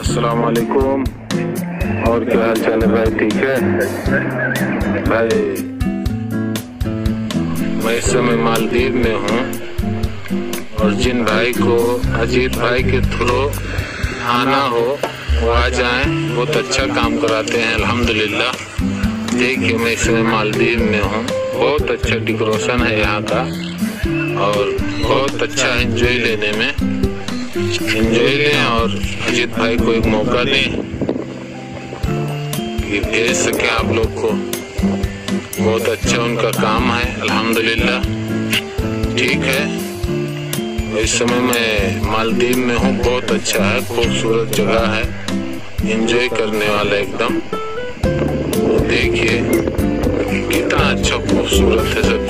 अस्सलाम वालेकुम और क्या हाल चाल है भाई? ठीक है? भाई, मैं इस समय मालदीव में हूँ। और जिन भाई को, अजीत भाई के थ्रू आना हो, वो आ जाए। बहुत अच्छा काम कराते हैं, अल्हम्दुलिल्लाह। देखिए, मैं इस समय मालदीव में हूँ। बहुत अच्छा डेकोरेशन है यहाँ का। और बहुत अच्छा एंजॉय लेने में। एंजॉय लें और अजीत भाई को एक मौका दें कि भेज सके आप लोग को। बहुत अच्छा उनका काम है, अल्हम्दुलिल्लाह। ठीक है। इस समय मैं मालदीव में हूँ, बहुत अच्छा है, खूबसूरत जगह है। एंजॉय करने वाला एकदम। देखिए, कितना अच्छा खूबसूरत है सब।